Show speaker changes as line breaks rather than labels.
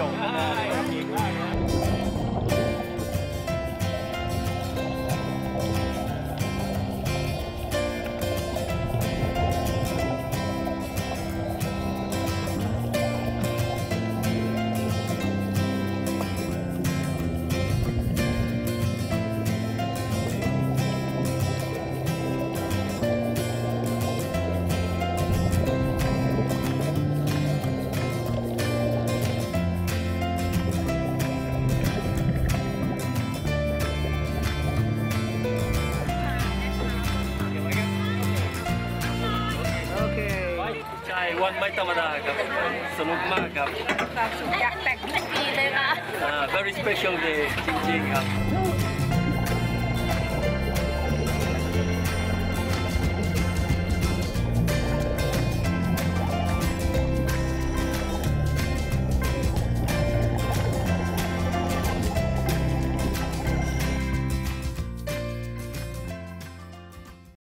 Rachel. Hi. วันไม่ธรรมดาครับ สนุกมากครับ
ความสุขอยากแต่งทุกปีเลยค่ะ
อ่า very special day จริงๆครับ